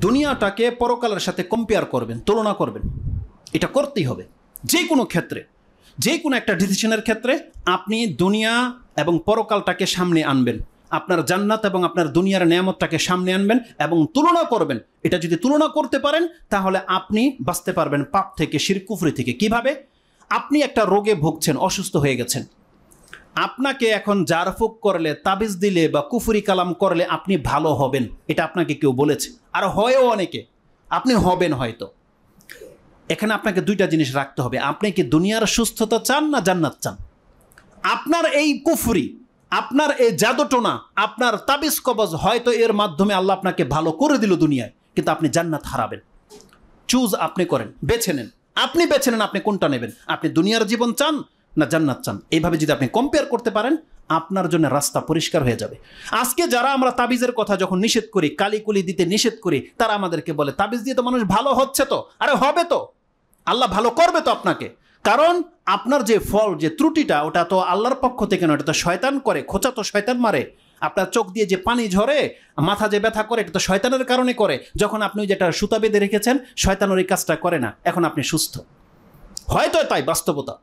দুনিয়াটাকে পরকালের সাথে কম্পেয়ার করবেন, তুলনা করবেন। এটা করতেই হবে। যে কোনো ক্ষেত্রে, যে কোনো একটা ডিসিশনের ক্ষেত্রে আপনি দুনিয়া এবং পরকালটাকে সামনে আনবেন। আপনার জান্নাত এবং আপনার দুনিয়ার নিয়ামতটাকে সামনে আনবেন এবং তুলনা করবেন। এটা যদি তুলনা করতে পারেন, তাহলে আপনি বাঁচতে পারবেন পাপ থেকে শিরকুফরি থেকে। কীভাবে? আপনি একটা রোগে ভুগছেন, অসুস্থ হয়ে গেছেন। আপনাকে এখন জারফুক করলে, তাবিজ দিলে বা কুফুরি কালাম করলে আপনি ভালো হবেন। এটা আপনাকে কেউ বলেছে। আর হয়ও অনেকে। আপনি হবেন হয়তো। এখানে আপনাকে দুইটা জিনিস রাখতে হবে। আপনি কি দুনিয়ার সুস্থতা চান না জান্নাত চান? আপনার এই কুফুরি, আপনার এই জাদুটোনা, আপনার তাবিজ কবজ হয়তো এর মাধ্যমে আল্লাহ আপনাকে ভালো করে দিল দুনিয়ায়, কিন্তু আপনি জান্নাত হারাবেন। চুজ আপনি করেন, বেছে নেন। আপনি বেছে নেন আপনি কোনটা নেবেন। আপনি দুনিয়ার জীবন চান না জান্নাত চান? এইভাবে যদি আপনি কম্পেয়ার করতে পারেন আপনার জন্য রাস্তা পরিষ্কার হয়ে যাবে। আজকে যারা আমরা তাবিজের কথা যখন নিষেধ করি, কালিকুলি দিতে নিষেধ করি, তারা আমাদেরকে বলে, তাবিজ দিয়ে তো মানুষ ভালো হচ্ছে তো? আরে হবে তো। আল্লাহ ভালো করবে তো আপনাকে। কারণ আপনার যে ফল, যে ত্রুটিটা, ওটা তো আল্লাহর পক্ষ থেকে নয়, এটা তো শয়তান করে, খোঁচা তো শয়তান মারে। আপনার চোখ দিয়ে যে পানি ঝরে, মাথা যে ব্যথা করে, এটা তো শয়তানের কারণে করে। যখন আপনি যেটা সুতা বেঁধে রেখেছেন, শয়তান ওই কাজটা করে না। এখন আপনি সুস্থ। হয়তো তাই বাস্তবতা।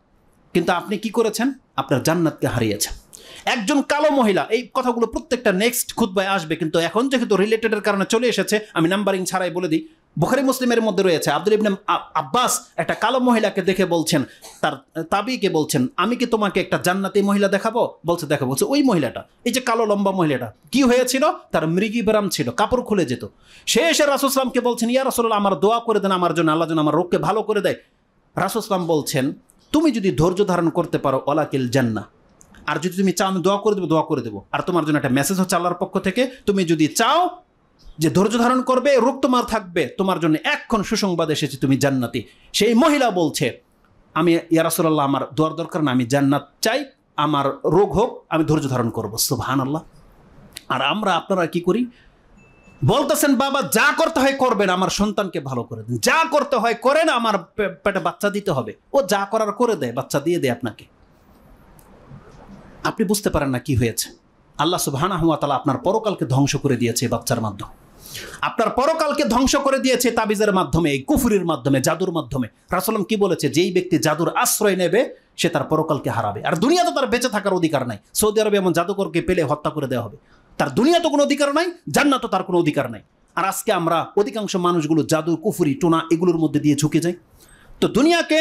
কিন্তু আপনি কি করেছেন? আপনার জান্নাতকে হারিয়েছেন। একজন কালো মহিলা, এই কথাগুলো প্রত্যেকটা নেক্সট খুদ্বায় আসবে, কিন্তু এখন যেহেতু রিলেটেডের কারণে চলে এসেছে, আমি নাম্বারিং ছাড়াই বলে দিই। বুখারি মুসলিমের মধ্যে রয়েছে, আব্দুল ইবনে আব্বাস একটা কালো মহিলাকে দেখে বলছেন, তার তাবিকে বলছেন, আমি কি তোমাকে একটা জান্নাতি মহিলা দেখাবো? বলছে, দেখো, বলছে, ওই মহিলাটা, এই যে কালো লম্বা মহিলাটা, কি হয়েছিল? তার মৃগী ব্রাম ছিল, কাপড় খুলে যেত। সে এসে রাসুসলামকে বলছেন, ইয়া রাসুল্লাহ আমার দোয়া করে দেন, আমার জন্য, আল্লাহ যেন আমার রোগকে ভালো করে দেয়। রাসুসলাম বলছেন, তুমি যদি ধৈর্য ধারণ করতে পারো অলাকিল জান্না আর যদি তুমি চাও, আমি দোয়া করে দেবো, দোয়া করে দেবো। আর তোমার জন্য একটা মেসেজ হচ্ছে আল্লাহর পক্ষ থেকে, তুমি যদি চাও যে ধৈর্য ধারণ করবে, রোগ তোমার থাকবে, তোমার জন্য এক্ষণ সুসংবাদ এসেছে, তুমি জান্নাতি। সেই মহিলা বলছে, আমি ইয়ারাসুল্লাহ আমার দোয়ার দরকার না, আমি জান্নাত চাই, আমার রোগ হোক, আমি ধৈর্য ধারণ করব। সুবহান আল্লাহ আর আমরা আপনারা কি করি? বলতেছেন, বাবা, যা করতে হয় করবেন, আমার সন্তানকে ভালো করে দিন। যা করতে হয় করেন, আমার পেটে বাচ্চা দিতে হবে। ও যা করার করে দেয়, বাচ্চা দিয়ে দেয় আপনাকে। আপনি বুঝতে পারেন না কি হয়েছে। আল্লাহ সুবহানা হুয়া তালা আপনার পরকালকে ধ্বংস করে দিয়েছে বাচ্চার মাধ্যমে। আপনার পরকালকে ধ্বংস করে দিয়েছে তাবিজের মাধ্যমে, এই কুফুরির মাধ্যমে, জাদুর মাধ্যমে। রাসলম কি বলেছে? যেই ব্যক্তি জাদুর আশ্রয় নেবে, সে তার পরকালকে হারাবে। আর দুনিয়াতে তার বেঁচে থাকার অধিকার নাই। সৌদি আরবে এমন জাদুকরকে পেলে হত্যা করে দেওয়া হবে। তার দুনিয়া তো কোনো অধিকার নাই, জান্নাত তার কোনো অধিকার নাই। আর আজকে আমরা অধিকাংশ মানুষগুলো জাদু, কুফুরি, টোনা এগুলোর মধ্যে দিয়ে ঝুঁকে যাই। তো দুনিয়াকে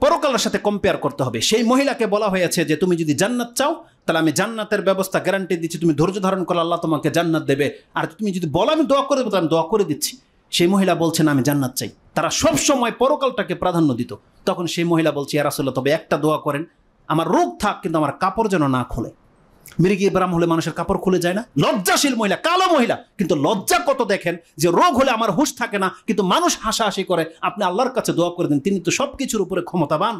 পরকালের সাথে কম্পেয়ার করতে হবে। সেই মহিলাকে বলা হয়েছে যে, তুমি যদি জান্নাত চাও, তাহলে আমি জান্নাতের ব্যবস্থা গ্যারান্টি দিচ্ছি। তুমি ধৈর্য ধারণ করলে আল্লাহ তোমাকে জান্নাত দেবে। আর তুমি যদি বলো, আমি দোয়া করে দেবো, তাহলে আমি দোয়া করে দিচ্ছি। সেই মহিলা বলছে, না, আমি জান্নাত চাই। তারা সব সময় পরকালটাকে প্রাধান্য দিত। তখন সেই মহিলা বলছে আসলে তবে একটা দোয়া করেন। আমার রোগ থাক, কিন্তু আমার কাপড় যেন না খোলে। মৃগী ব্রাম হলে মানুষের কাপড় খুলে যায় না? লজ্জাশীল মহিলা, কালো মহিলা। কিন্তু লজ্জা কত দেখেন যে রোগ হলে আমার হুঁশ থাকে না, কিন্তু মানুষ হাসাহাসি করে। আপনি আল্লাহর কাছে দোয়া করে দিন, তিনি তো সব কিছুর উপরে ক্ষমতাবান।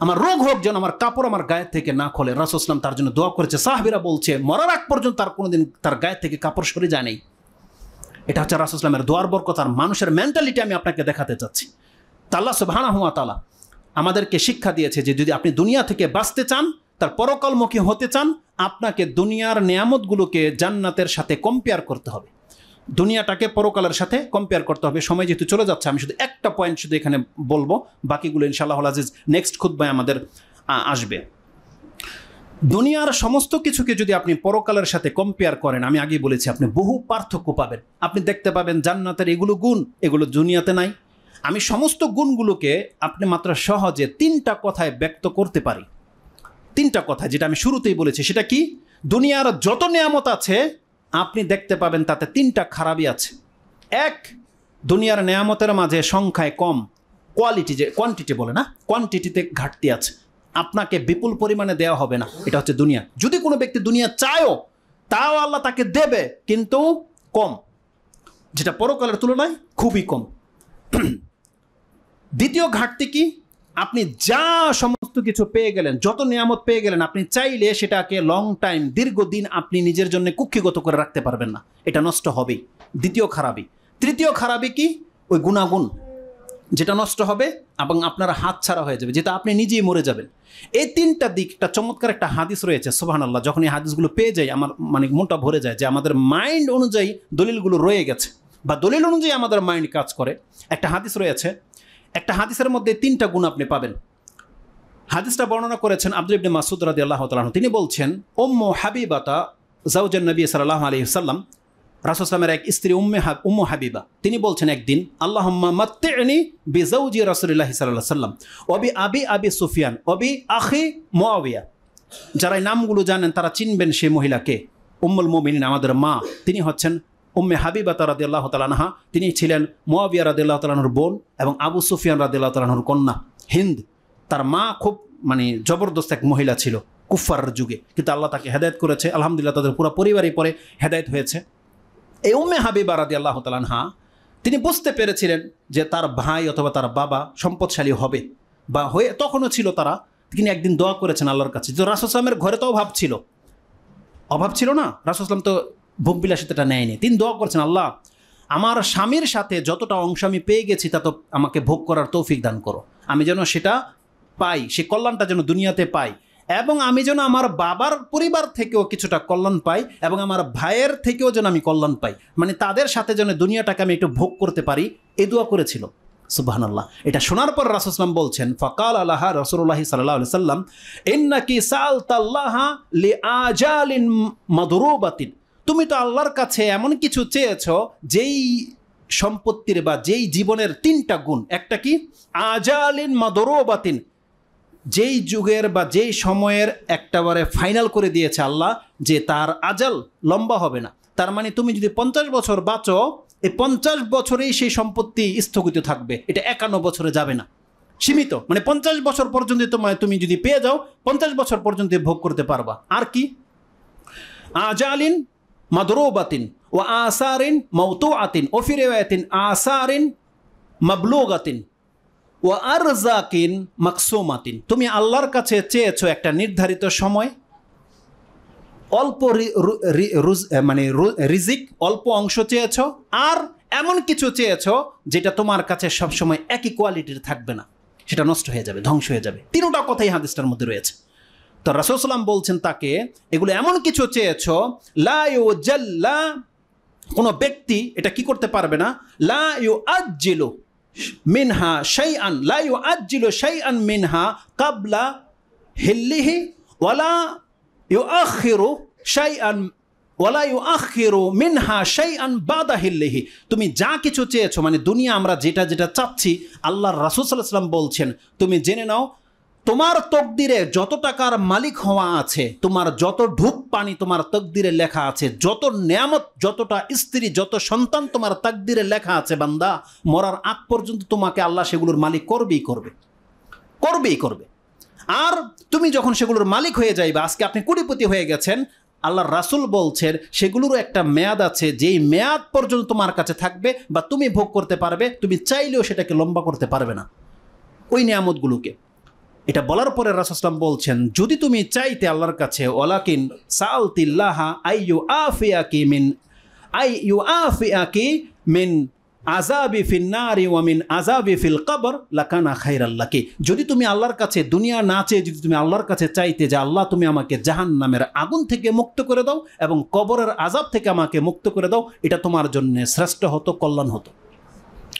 আমার রোগ হোক যেন আমার কাপড় আমার গায়ের থেকে না খোলে। রাসুসলাম তার জন্য দোয়া করেছে। সাহাবিরা বলছে, মরার আগ পর্যন্ত তার কোনোদিন তার গায়ের থেকে কাপড় সরে যায় নেই। এটা হচ্ছে রাসুসলামের দোয়ার বরকত আর মানুষের মেন্টালিটি আমি আপনাকে দেখাতে চাচ্ছি। তাল্লা সুবহানা হুয়া তালা আমাদেরকে শিক্ষা দিয়েছে যে যদি আপনি দুনিয়া থেকে বাঁচতে চান তার পরকালমুখী হতে চান, আপনাকে দুনিয়ার নিয়ামতগুলোকে জান্নাতের সাথে কম্পেয়ার করতে হবে। দুনিয়াটাকে পরকালের সাথে কম্পেয়ার করতে হবে। সময় যেহেতু চলে যাচ্ছে, আমি শুধু একটা পয়েন্ট শুধু এখানে বলব, বাকিগুলো ইনশাআল্লাহ আজিজ নেক্সট খুদ্বায় আমাদের আসবে। দুনিয়ার সমস্ত কিছুকে যদি আপনি পরকালের সাথে কম্পেয়ার করেন, আমি আগেই বলেছি, আপনি বহু পার্থক্য পাবেন। আপনি দেখতে পাবেন জান্নাতের এগুলো গুণ, এগুলো দুনিয়াতে নাই। আমি সমস্ত গুণগুলোকে আপনি মাত্র সহজে তিনটা কথায় ব্যক্ত করতে পারি। তিনটা কথা যেটা আমি শুরুতেই বলেছি, সেটা কি? দুনিয়ার যত নিয়ামত আছে, আপনি দেখতে পাবেন তাতে তিনটা খারাপই আছে। এক, দুনিয়ার নিয়ামতের মাঝে সংখ্যায় কম কোয়ালিটি যে কোয়ান্টিটি বলে না? কোয়ান্টিটিতে ঘাটতি আছে। আপনাকে বিপুল পরিমাণে দেওয়া হবে না। এটা হচ্ছে দুনিয়া। যদি কোনো ব্যক্তি দুনিয়া চায়ও, তাও আল্লাহ তাকে দেবে, কিন্তু কম। যেটা পরকালের তুলনায় খুবই কম। দ্বিতীয় ঘাটতি কি? আপনি যা সমস্ত কিছু পেয়ে গেলেন, যত নিয়ামত পেয়ে গেলেন, আপনি চাইলে সেটাকে লং টাইম দীর্ঘদিন আপনি নিজের জন্য কুক্ষিগত করে রাখতে পারবেন না। এটা নষ্ট হবেই। দ্বিতীয় খারাপই। তৃতীয় খারাপই কি? ওই গুণাগুণ। যেটা নষ্ট হবে এবং আপনার হাত ছাড়া হয়ে যাবে, যেটা আপনি নিজেই মরে যাবেন। এই তিনটা দিক একটা চমৎকার একটা হাদিস রয়েছে সোহান আল্লাহ যখন এই হাদিসগুলো পেয়ে যাই, আমার মানে মনটা ভরে যায় যে আমাদের মাইন্ড অনুযায়ী দলিলগুলো রয়ে গেছে। বা দলিল অনুযায়ী আমাদের মাইন্ড কাজ করে। একটা হাদিস রয়েছে একটা হাদিসের মধ্যে তিনটা গুণ আপনি পাবেন। হাদিসটা বর্ণনা করেছেন আব্দুল ইবনে মাসুদ রাদি আল্লাহ তালাহ তিনি বলছেন ওম্ম হাবিবাতা জাউজান নবী সাল্লাহ আলী সাল্লাম রাসুসলামের এক স্ত্রী উম্মে উম্মু হাবিবা। তিনি বলছেন একদিন আল্লাহ মাত্তেনি বিজাউজি রাসুলিল্লাহ সাল্লাহ সাল্লাম অবি আবি আবি সুফিয়ান অবি আখি মোয়াবিয়া যারা নামগুলো জানেন, তারা চিনবেন সেই মহিলাকে। উম্মুল মোমিনিন, আমাদের মা। তিনি হচ্ছেন উম্মে হাবিবা তারাদি আল্লাহ তালানহা তিনি ছিলেন মোয়াবিয়া রাদি আল্লাহ তালানুর বোন এবং আবু সুফিয়ান রাদি আল্লাহ তালানুর কন্যা। হিন্দ, তার মা খুব মানে জবরদস্ত এক মহিলা ছিল কুফার যুগে। কিন্তু আল্লাহ তাকে হেদায়ত করেছে, আলহামদুলিল্লাহ তাদের পুরো পরিবারই পরে হেদায়ত হয়েছে। এই উম্মে হাবিবা রাদি আল্লাহ তালানহা তিনি বুঝতে পেরেছিলেন যে তার ভাই অথবা তার বাবা সম্পদশালী হবে বা হয়ে তখনও ছিল তারা। তিনি একদিন দোয়া করেছেন আল্লাহর কাছে যে রাসুসলামের ঘরে তো অভাব ছিল। অভাব ছিল না? রাসুসলাম তো ভোগ বিলাসিতাটা নেয়নি। তিনি দোয়া করছেন, আল্লাহ, আমার স্বামীর সাথে যতটা অংশ আমি পেয়ে গেছি, তা তো আমাকে ভোগ করার তৌফিক দান করো। আমি যেন সেটা পাই, সে কল্যাণটা যেন দুনিয়াতে পাই। এবং আমি যেন আমার বাবার পরিবার থেকেও কিছুটা কল্যাণ পাই, এবং আমার ভাইয়ের থেকেও যেন আমি কল্যাণ পাই। মানে তাদের সাথে যেন দুনিয়াটাকে আমি একটু ভোগ করতে পারি, এ দোয়া করেছিল। সুবাহান আল্লাহ এটা শোনার পর রাসুসলাম বলছেন, ফকাল আল্লাহ রসুল্লাহ সাল্লাহ সাল্লাম এন্নাকি সাল তাল্লাহা লি আজালিন মদরুবাতিন। তুমি তো আল্লাহর কাছে এমন কিছু চেয়েছ, যেই সম্পত্তির বা যেই জীবনের তিনটা গুণ। একটা কি? আজালিন মদরুবাতিন যেই যুগের বা যেই সময়ের একটাবারে ফাইনাল করে দিয়েছে আল্লাহ, যে তার আজাল লম্বা হবে না। তার মানে তুমি যদি পঞ্চাশ বছর বাঁচো এই পঞ্চাশ বছরেই সেই সম্পত্তি স্থগিত থাকবে। এটা একান্ন বছরে যাবে না। সীমিত। মানে পঞ্চাশ বছর পর্যন্ত তোমায় তুমি যদি পেয়ে যাও, পঞ্চাশ বছর পর্যন্ত ভোগ করতে পারবা। আর কি? আজালিন মাদরোবাতিন ও আসারিন মৌতো আতিন ও ওফিরেওয়াতিন আসারিন মাবলুগাতিন ও আর আরজাকিন মাকসুমাতিন তুমি আল্লাহর কাছে চেয়েছো একটা নির্ধারিত সময়, অল্প মানে রিজিক অল্প অংশ চেয়েছ, আর এমন কিছু চেয়েছ যেটা তোমার কাছে সবসময় একই কোয়ালিটির থাকবে না। সেটা নষ্ট হয়ে যাবে, ধ্বংস হয়ে যাবে। তিনোটা কথাই হাদিসটার মধ্যে রয়েছে। তো রাসুলসাল্লাম বলছেন তাকে, এগুলো এমন কিছু চেয়েছ, লা ইউ জাল্লা কোনো ব্যক্তি এটা কি করতে পারবে না, লা ইউ আজ্জিলু মিনহা শাই আন লা ইউ আজ্জিলু শাই আন মিনহা কাবলা হিল্লিহি ওয়ালা ইউ আখিরু শাই আন ওয়ালা ইউ আখিরু মিনহা শাই আন বাদা হিল্লিহি। তুমি যা কিছু চেয়েছো মানে দুনিয়া আমরা যেটা যেটা চাচ্ছি আল্লাহ রাসুল সাল্লাহ সাল্লাম বলছেন, তুমি জেনে নাও তোমার তকদিরে যত টাকার মালিক হওয়া আছে, তোমার যত ঢুক পানি তোমার তকদিরে লেখা আছে, যত নিয়ামত, যতটা স্ত্রী, যত সন্তান তোমার তকদিরে লেখা আছে বান্দা, মরার আগ পর্যন্ত তোমাকে আল্লাহ সেগুলোর মালিক করবেই করবে। করবেই করবে। আর তুমি যখন সেগুলোর মালিক হয়ে যাইবে, আজকে আপনি কুড়িপতি হয়ে গেছেন আল্লাহ রাসুল বলছেন, সেগুলোরও একটা মেয়াদ আছে, যেই মেয়াদ পর্যন্ত তোমার কাছে থাকবে বা তুমি ভোগ করতে পারবে, তুমি চাইলেও সেটাকে লম্বা করতে পারবে না। ওই নিয়ামতগুলোকে। এটা বলার পরে রাসুসলাম বলছেন, যদি তুমি চাইতে আল্লাহর কাছে ওলাকিন সালতিল্লাহা আই ইউ আফিয়াকি মিন আই ইউ আফিয়াকি মিন আজাবি ফিল নারি ওয়ামিন আজাবি ফিল কবর লাকানা খাইরাল্লাকি যদি তুমি আল্লাহর কাছে দুনিয়া না চেয়ে, যদি তুমি আল্লাহর কাছে চাইতে যে আল্লাহ তুমি আমাকে জাহান নামের আগুন থেকে মুক্ত করে দাও এবং কবরের আজাব থেকে আমাকে মুক্ত করে দাও, এটা তোমার জন্য শ্রেষ্ঠ হতো, কল্যাণ হতো।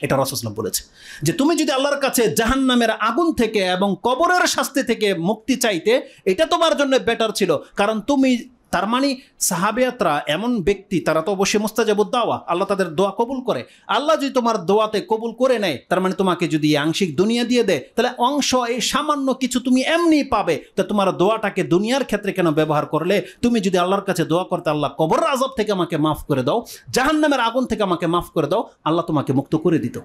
এটা রসুসলাম বলেছে যে তুমি যদি আল্লাহর কাছে জাহান নামের আগুন থেকে এবং কবরের শাস্তি থেকে মুক্তি চাইতে, এটা তোমার জন্য বেটার ছিল। কারণ তুমি তার মানে সাহাবিয়াতরা এমন ব্যক্তি, তারা তো অবশ্যই মোস্তাজাবুদ দাওয়া, আল্লাহ তাদের দোয়া কবুল করে। আল্লাহ যদি তোমার দোয়াতে কবুল করে নেয়, তার মানে তোমাকে যদি আংশিক দুনিয়া দিয়ে দেয়, তাহলে অংশ, এই সামান্য কিছু তুমি এমনি পাবে। তা তোমার দোয়াটাকে দুনিয়ার ক্ষেত্রে কেন ব্যবহার করলে? তুমি যদি আল্লাহর কাছে দোয়া করতে, আল্লাহ কবর আজব থেকে আমাকে মাফ করে দাও, জাহান্নামের আগুন থেকে আমাকে মাফ করে দাও, আল্লাহ তোমাকে মুক্ত করে দিত।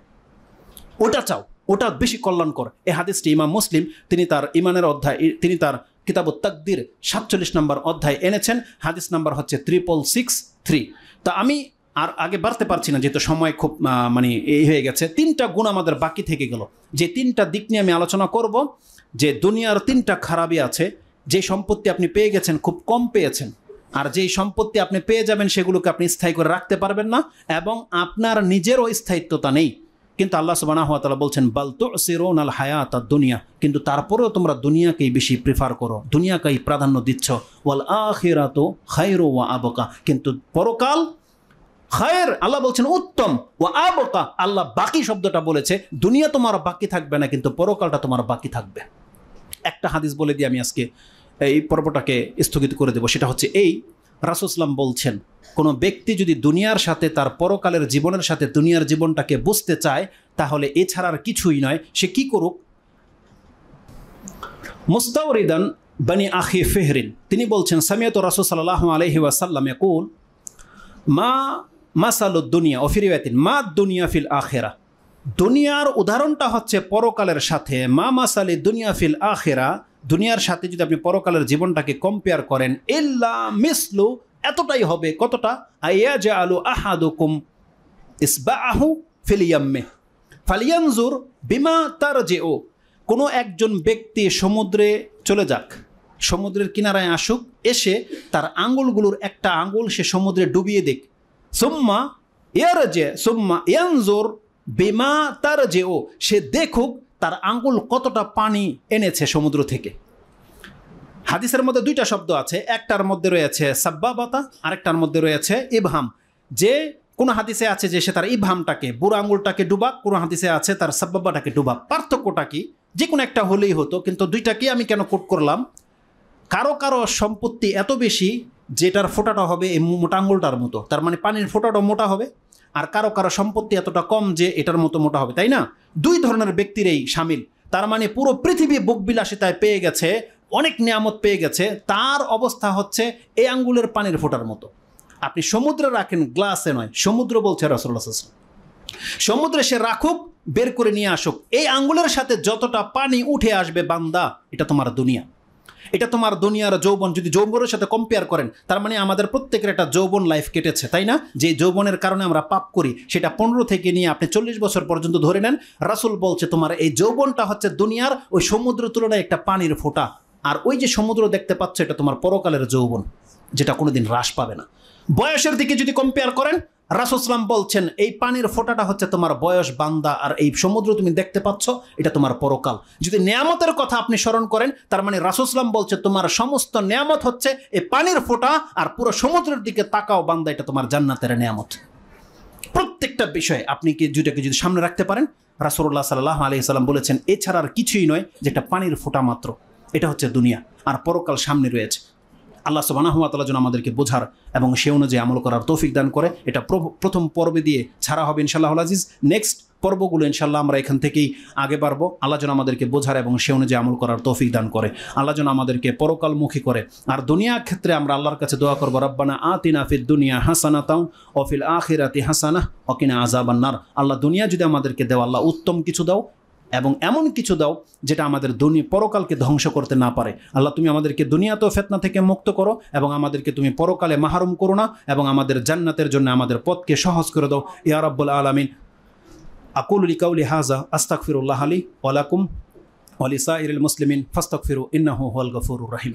ওটা চাও, ওটা বেশি কল্যাণকর। এই হাদিসটি ইমাম মুসলিম, তিনি তার ইমানের অধ্যায়, তিনি তার কিতাব তাকদির সাতচল্লিশ নম্বর অধ্যায় এনেছেন, হাদিস নাম্বার হচ্ছে ত্রিপল সিক্স থ্রি তা আমি আর আগে বাড়তে পারছি না, যেহেতু সময় খুব মানে এই হয়ে গেছে। তিনটা গুণ আমাদের বাকি থেকে গেল। যে তিনটা দিক নিয়ে আমি আলোচনা করব, যে দুনিয়ার তিনটা খারাপই আছে, যে সম্পত্তি আপনি পেয়ে গেছেন খুব কম পেয়েছেন, আর যেই সম্পত্তি আপনি পেয়ে যাবেন সেগুলোকে আপনি স্থায়ী করে রাখতে পারবেন না, এবং আপনার নিজেরও স্থায়িত্বতা নেই। কিন্তু আল্লাহ সুবাহ তালা বলছেন বালতো সিরোন আল হায়াত দুনিয়া কিন্তু তারপরেও তোমরা দুনিয়াকেই বেশি প্রিফার করো, দুনিয়াকেই প্রাধান্য দিচ্ছ। ওয়াল আখিরাতো খাইরো ওয়া আবকা কিন্তু পরকাল খায়ের, আল্লাহ বলছেন, উত্তম ও আবকা আল্লাহ বাকি শব্দটা বলেছে, দুনিয়া তোমার বাকি থাকবে না, কিন্তু পরকালটা তোমার বাকি থাকবে। একটা হাদিস বলে দিয়ে আমি আজকে এই পর্বটাকে স্থগিত করে দেবো, সেটা হচ্ছে এই রাসুসলাম বলছেন, কোনো ব্যক্তি যদি দুনিয়ার সাথে তার পরকালের জীবনের সাথে দুনিয়ার জীবনটাকে বুঝতে চায়, তাহলে এছাড়া আর কিছুই নয়, সে কি করুক? মুস্তাউরিদান বানি আখি ফেহরিন, তিনি বলছেন, সামিয়ত রাসুল সাল্লাহ আলহি ওয়াসাল্লাম কুল মা মাসালুদ দুনিয়া অফিরিয়াতিন মা দুনিয়া ফিল আখেরা। দুনিয়ার উদাহরণটা হচ্ছে পরকালের সাথে, মা মাসালি দুনিয়া ফিল আখেরা দুনিয়ার সাথে যদি আপনি পরকালের জীবনটাকে কম্পেয়ার করেন ইল্লা মিসলু, এতটাই হবে কতটা? আইয়া যে আলু আহাদুকুম ইসবাহু ফিলিয়াম্মে ফালিয়ানজুর বিমা তার যে ও কোনো একজন ব্যক্তি সমুদ্রে চলে যাক, সমুদ্রের কিনারায় আসুক, এসে তার আঙ্গুলগুলোর একটা আঙ্গুল সে সমুদ্রে ডুবিয়ে দেখ সোম্মা ইয়ার যে সোম্মা ইয়ানজোর বেমা তার যে ও সে দেখুক তার আঙ্গুল কতটা পানি এনেছে সমুদ্র থেকে? হাদিসের মধ্যে দুইটা শব্দ আছে, একটার মধ্যে রয়েছে সাব্বাবাতা, আরেকটার মধ্যে রয়েছে ইবহাম। যে কোনো হাদিসে আছে যে সে তার ইবহামটাকে, বুড়ো আঙুলটাকে ডুবাক, কোনো হাদিসে আছে তার সাব্বাবাটাকে ডুবাক। পার্থক্যটা কি? যে কোনো একটা হলেই হতো, কিন্তু দুইটাকে আমি কেন কোট করলাম? কারও কারও সম্পত্তি এত বেশি যেটার ফোঁটাটা হবে এই মোটা আঙুলটার মতো, তার মানে পানির ফোঁটাটা মোটা হবে। আর কারও কারও সম্পত্তি এতটা কম যে এটার মতো মোটা হবে, তাই না? দুই ধরনের ব্যক্তির এই সামিল। তার মানে পুরো পৃথিবী বুকবিলাসিতায় পেয়ে গেছে, অনেক নিয়ামত পেয়ে গেছে, তার অবস্থা হচ্ছে এই আঙ্গুলের পানির ফোঁটার মতো। আপনি সমুদ্রে রাখেন, গ্লাসে নয়, সমুদ্র বলছে রসল্লা সমুদ্রে সে রাখুক, বের করে নিয়ে আসুক। এই আঙ্গুলের সাথে যতটা পানি উঠে আসবে বান্দা, এটা তোমার দুনিয়া। এটা তোমার দুনিয়ার যৌবন, যদি যৌবনের সাথে কম্পেয়ার করেন, তার মানে আমাদের প্রত্যেকের একটা যৌবন লাইফ কেটেছে, তাই না? যে যৌবনের কারণে আমরা পাপ করি, সেটা পনেরো থেকে নিয়ে আপনি চল্লিশ বছর পর্যন্ত ধরে নেন। রাসুল বলছে, তোমার এই যৌবনটা হচ্ছে দুনিয়ার ওই সমুদ্র তুলনায় একটা পানির ফোঁটা। আর ওই যে সমুদ্র দেখতে পাচ্ছ, এটা তোমার পরকালের যৌবন, যেটা কোনোদিন হ্রাস পাবে না। বয়সের দিকে যদি কম্পেয়ার করেন রাসুসলাম বলছেন, এই পানির ফোঁটাটা হচ্ছে তোমার বয়স, বান্দা আর এই সমুদ্র তুমি দেখতে পাচ্ছ, এটা তোমার পরকাল। যদি নিয়ামতের কথা আপনি স্মরণ করেন, তার মানে রাসুসলাম বলছে, তোমার সমস্ত নিয়ামত হচ্ছে এই পানির ফোঁটা আর পুরো সমুদ্রের দিকে তাকাও, বান্দা, এটা তোমার জান্নাতের নিয়ামত। প্রত্যেকটা বিষয়ে আপনি কি দুটাকে যদি সামনে রাখতে পারেন রাসুল্লাহ সাল্লাহ আলি সাল্লাম বলেছেন, এছাড়া আর কিছুই নয়, যেটা পানির ফোঁটা মাত্র, এটা হচ্ছে দুনিয়া, আর পরকাল সামনে রয়েছে। আল্লাহ সুবানাহমাতাল্লাহ যেন আমাদেরকে বোঝার এবং সে অনুযায়ী আমল করার তৌফিক দান করে। এটা প্রথম পর্বে দিয়ে ছাড়া হবে ইনশাল্লাহ আজিজ। নেক্সট পর্বগুলো ইনশাল্লাহ আমরা এখান থেকেই আগে বাড়বো। আল্লাহ যেন আমাদেরকে বোঝার এবং সে অনুযায়ী আমল করার তৌফিক দান করে। আল্লাহ যেন আমাদেরকে পরকালমুখী করে। আর দুনিয়া ক্ষেত্রে আমরা আল্লাহর কাছে দোয়া করব, রব্বানা আতিনা ফির দুনিয়া হাসানা তাও অফিল আখিরাতি হাসানা অকিনা আজাবান্নার আল্লাহ দুনিয়া যদি আমাদেরকে দেওয়া আল্লাহ উত্তম কিছু দাও। এবং এমন কিছু দাও যেটা আমাদের দুনিয়া পরকালকে ধ্বংস করতে না পারে। আল্লাহ, তুমি আমাদেরকে দুনিয়াতেও ফেতনা থেকে মুক্ত করো এবং আমাদেরকে তুমি পরকালে মাহরুম করো না এবং আমাদের জান্নাতের জন্য আমাদের পথকে সহজ করে দাও। ইয়া রব্বুল আলমিন। আকুল কাউলি হাজা আস্তাক আস্তাকফিরুল্লাহ আলী ওয়ালাকুম ওয়ালিসা ইরুল মুসলিমিন ফাস্তাকফিরু ইন্নাহু হুয়াল গফুরুর রহিম।